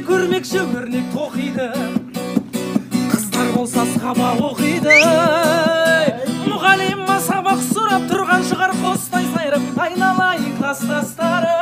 көрмекші өрнек тоқиды. Қыздар болса сабақ оқиды. Мұғалима сабақ сұрап тұрған шығар қостай сайрап айналайын класстастарым